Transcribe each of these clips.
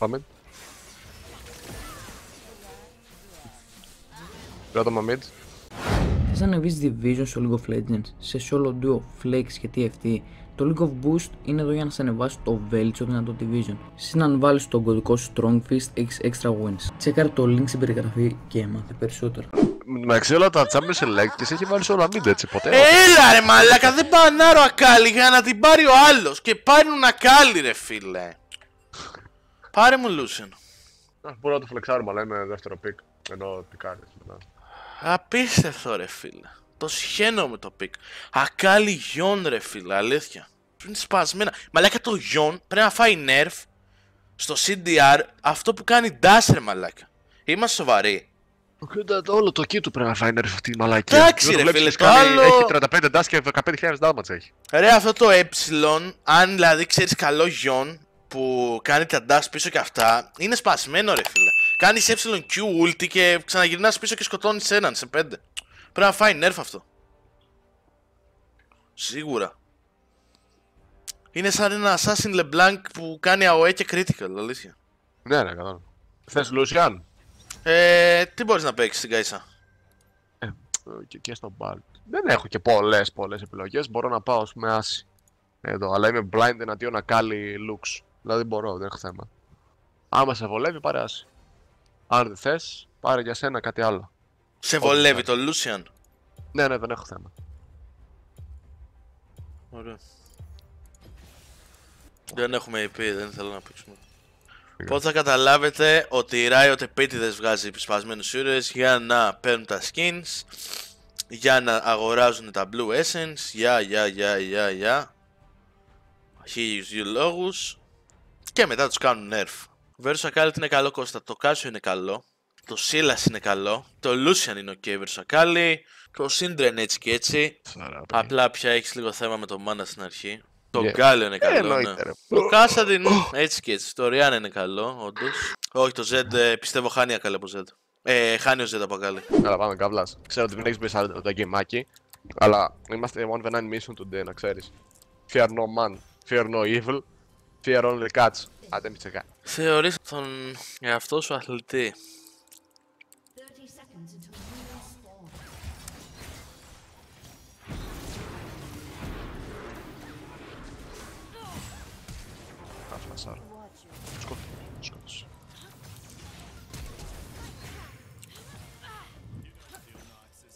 Πάμε. Πρώτο mid. Θες να ανεβείς Division στο League of Legends σε solo duo, flex και TFT, το League of Boost είναι εδώ για να σε ανεβάσει το βέλτιστο δυνατό Division. Συν αν βάλεις τον κωδικό σου Strong Fist έχεις extra wins. Τσέκαρε το link στην περιγραφή και έμαθε περισσότερο. Μεταξύ όλα τα Champions Select τις έχει βάλει σε όλα mid έτσι ποτέ. Έλα ρε μαλάκα, δεν πανάρω ακάλι για να την πάρει ο άλλος και πάρουν ακάλι ρε φίλε. Πάρε μου Lucian. Α, Μπορώ να το φλεξάρουμε αλλά είναι δεύτερο pick. Ενώ πικάρεις μετά. Απίστευτο ρε φίλε. Το σχένω με το pick. Akali Yone ρε φίλε, αλήθεια. Είναι σπασμένα. Μαλάκα το Yone πρέπει να φάει nerf στο CDR αυτό που κάνει dash ρε μαλάκα. Είμαστε σοβαροί. Κοίτα, Όλο το kit του πρέπει να φάει nerf αυτή η μαλακία. Εντάξει, Δεν το ρε βλέπεις, φίλε, το κάνει- άλλο- Έχει 35 dash και 15.000 damage έχει. Ρε αυτό το ε, αν δηλαδή ξέρεις καλό γιον που κάνει τα dash πίσω και αυτά, είναι σπασμένο ρε φίλε. Κάνεις ε Q ulti και ξαναγυρνάς πίσω και σκοτώνεις έναν σε πέντε. Πρέπει να φάει nerf αυτό. Σίγουρα. Είναι σαν ένα Assassin LeBlanc που κάνει AOE και critical, αλήθεια. Ναι, ναι, κατάλαβα. Θες Lucian. Ε, τι μπορείς να παίξεις στην Καϊσά. Ε, και, και στο μπαλ. Δεν έχω και πολλές, πολλές επιλογές. Μπορώ να πάω, ας πούμε, άση. Εδώ, αλλά είμαι blind εναντίον ακάλι looks. Δηλαδή μπορώ, δεν έχω θέμα. Άμα σε βολεύει, πάρε άση. Αν δεν θες, πάρε για σένα κάτι άλλο. Σε Ό,τι βολεύει το θέλεις. Lucian. Ναι, ναι, δεν έχω θέμα. Ωραία. Δεν έχουμε IP, δεν θέλω να παίξουμε. Σιγά. Πότε θα καταλάβετε ότι η Riot επίτηδες βγάζει επισπασμένους ήρωες για να παίρνουν τα skins, για να αγοράζουν τα Blue Essence, για, για, για, για, για. Χίλιους δύο λόγους. Και μετά τους κάνουν nerf. Versus Akali είναι καλό Κώστα, το Casio είναι καλό. Το Silas είναι καλό. Το Lucian είναι ok versus Akali. Το Syndra είναι έτσι και έτσι. Σαρά, Απλά πια έχεις λίγο θέμα με το mana στην αρχή. Το Yeah. Γκάλιο είναι Ε, καλό. ναι. εννοείται, ρε. Το Κάσαντιν έτσι και έτσι. Το Ριάν είναι καλό, όντως. Όχι, το Z ε, πιστεύω χάνει ακάλε από Z. Ε, χάνει ο Z από ακάλε. Καλά, πάμε καβλάς. Ξέρω ότι δεν έχεις μπει σε άλλο το γκέιμάκι, αλλά είμαστε one v nine mission today, να ξέρεις. Fear no man, fear no evil, fear only cats. Άντε μη τσεκά. Θεωρείς τον εαυτό σου αθλητή. 30 seconds until minions spawn. Α, φλασάρω. Σκότω, σκότωσε.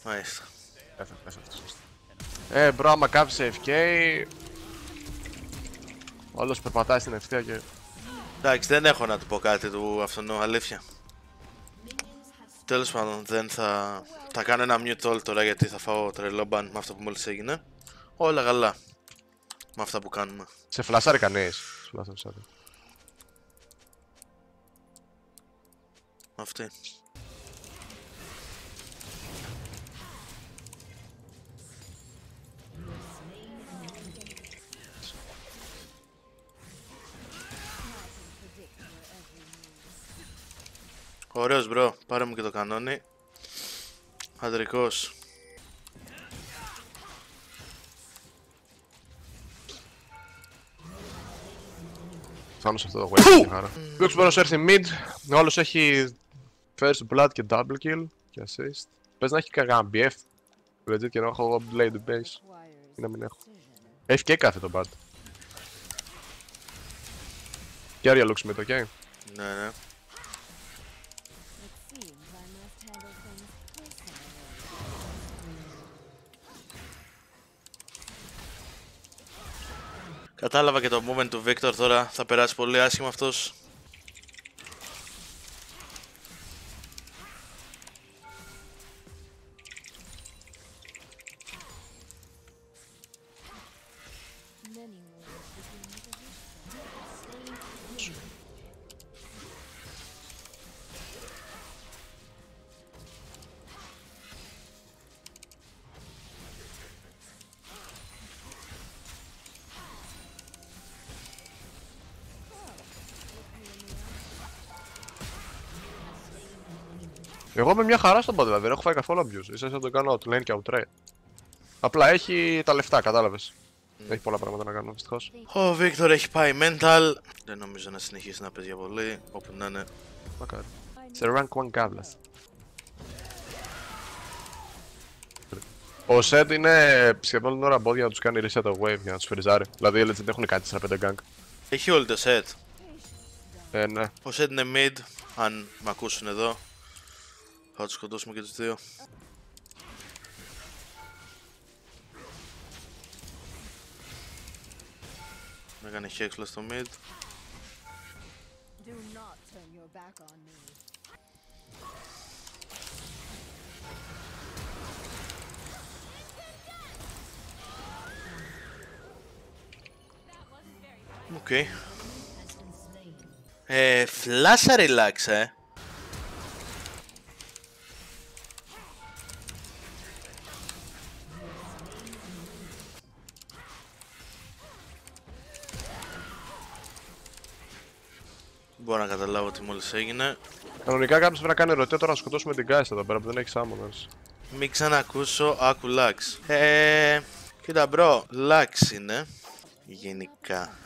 Μάλιστα. Έφερε, έφερε, σωστά. Ε, bro, άμα κάτσεις AFK, όλος περπατάει στην ευθεία και... Εντάξει, δεν έχω να του πω κάτι του αυτόν, αλήθεια. Τέλος πάντων, δεν θα... Θα κάνω ένα mute all τώρα γιατί θα φάω τρελό ban με αυτό που μόλις έγινε. Όλα καλά. Με αυτά που κάνουμε. Σε φλασάρει κανείς. Σε φλασάρει, φλασάρει. Αυτή. Ωραίος bro, πάρε μου και το κανόνι. Αντρικός. Πάνω σε αυτό το wave, μια χαρά. Λουξ μπορεί να έρθει mid, ο άλλος έχει first blood και double kill και assist. Πες να έχει κανένα BF. Legit και να έχω εγώ blade base. Ή να μην έχω. Έχει και κάθε το bad. Και άρια Lux mid, ok. Ναι, ναι. Κατάλαβα και το movement του Victor τώρα θα περάσει πολύ άσχημα αυτός. Εγώ είμαι μια χαρά στον bot δηλαδή, δεν έχω φάει καθόλου abuse. Ίσα ίσα τον κάνω outline και outrate. Απλά έχει τα λεφτά, κατάλαβες. Έχει πολλά πράγματα να κάνουμε δυστυχώς. Ο Βίκτορ έχει πάει mental. Δεν νομίζω να συνεχίσει να παίζει για πολύ. Όπου να είναι. Μακάρι. Σε rank 1 κάβλας. Ο Σετ είναι σχεδόν την ώρα μπόδια να τους κάνει reset the wave για να τους φριζάρει. Δηλαδή οι Legend έχουν κάτι στα 5 gank. Έχει όλο το set. Ε, ναι. Ο set είναι mid. Αν με ακούσουν εδώ, θα τους σκοτώσουμε και τους δύο. Έκανε χέξλα στο mid. Do not turn your back on me. Οκ. Ε, φλάσα relax, ε. Μπορώ να καταλάβω τι μόλις έγινε. Κανονικά κάποιος πρέπει να κάνει ερωτήριο τώρα να σκοτώσουμε την Geist εδώ πέρα που δεν έχει summoners. Μην ξανακούσω, άκου Λάξ. Ε, κοίτα μπρο, Λάξ είναι. Γενικά.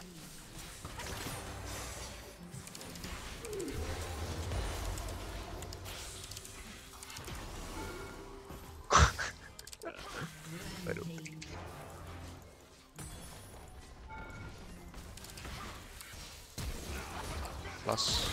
Plus.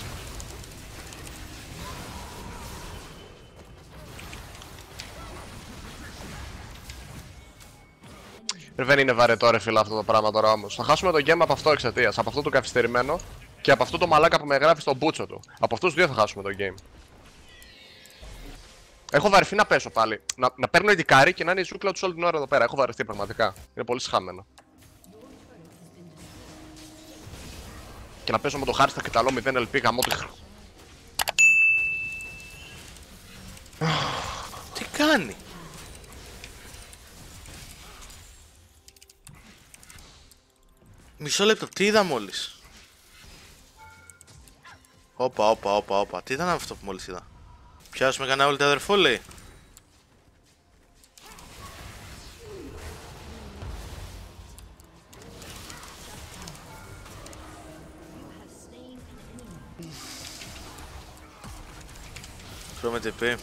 Ρε, Δεν είναι βαρετό ρε φίλε αυτό το πράγμα τώρα όμως. Θα χάσουμε το game από αυτό εξαιτίας. Από αυτό το καθυστερημένο και από αυτό το μαλάκα που με γράφει στον μπούτσο του. Από αυτούς τους δύο θα χάσουμε το game. Έχω βαρεθεί να πέσω πάλι. Να, να παίρνω ειδικάρι και να είναι η ζούκλα του όλη την ώρα εδώ πέρα. Έχω βαρεθεί πραγματικά. Είναι πολύ σχάμενο. Και να πέσω με το χάρι στα κοιταλό 0 LP γαμώ τη χρ- Τι κάνει; Μισό λεπτό, τι είδα μόλις; Όπα, όπα, όπα, όπα. Τι ήταν αυτό που μόλις είδα; Πιάσουμε κανένα όλη αδερφό λέει. Τρώμε TP.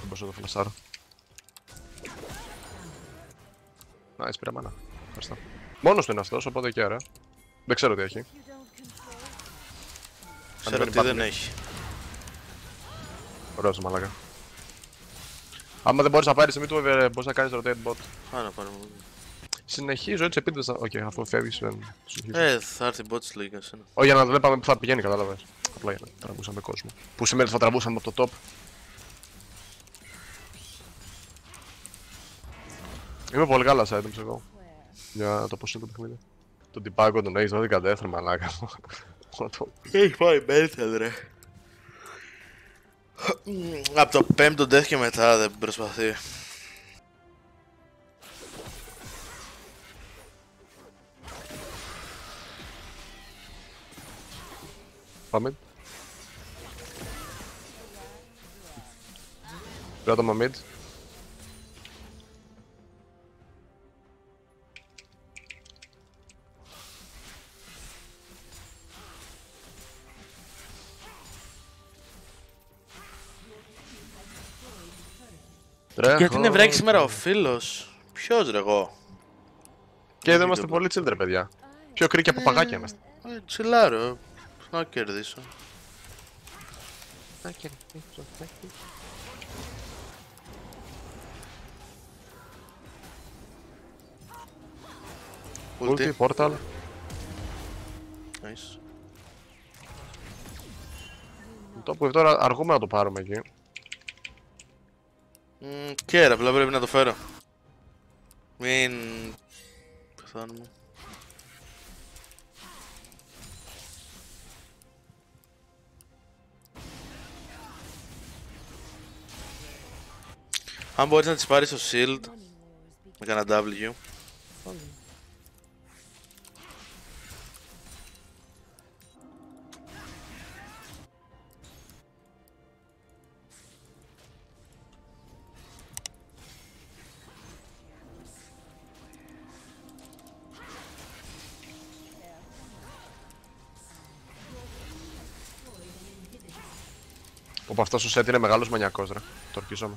Δεν μπορούσα να το φλασάρω. Nice, πήρα mana. Ευχαριστώ. Μόνος του είναι αυτός, οπότε και ωραία. Δεν ξέρω τι έχει. Ξέρω δεν τι υπάρχουν. δεν έχει. Ωραίος μαλάκα. Άμα δεν μπορείς να πάρεις μη του, ε, μπορείς να κάνεις rotate bot. Α, να πάρουμε. Συνεχίζω έτσι επίτηδες να... Οκ, αφού φεύγεις δεν συνεχίζω. Ε, θα έρθει bot της λίγα Senna. Όχι, για να βλέπαμε που θα πηγαίνει, κατάλαβες. Απλά για να τραβούσαμε κόσμο. Που σημαίνει ότι θα τραβούσαμε από το top. Είμαι πολύ καλά σε items εγώ. Για το πώς είναι το παιχνίδι. Τον τυπάκο τον έχεις δώσει κατέφερε μαλάκα μου. Να το- Έχει πάει mental ρε. Από το πέμπτο death και μετά δεν προσπαθεί. Πάμε. Κράτα μα mid. Τρέχω. Γιατί είναι βρέξει σήμερα ο φίλος. Ποιος ρε εγώ; Και εδώ είμαστε πολύ chill ρε παιδιά. Πιο κρύκια από παγάκια είμαστε. Ε, τσιλάρω. Να κερδίσω. Ulti, Ulti. portal. Nice. Το που τώρα αργούμε να το πάρουμε εκεί. Και απλά πρέπει να το φέρω. Μην... πεθάνουμε. Αν μπορείς να τις πάρεις στο shield με κανένα W Όπου αυτός ο σετ είναι μεγάλος μανιακός ρε. Το ορκίζομαι.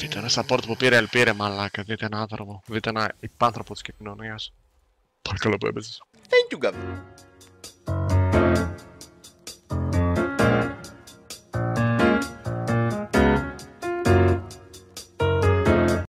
Δείτε ένα support που πήρε LP ρε μαλάκα. Δείτε ένα άνθρωπο. Δείτε ένα υπάνθρωπο της κοινωνίας. Παρακαλώ που έπαιζες. Thank you, Gab.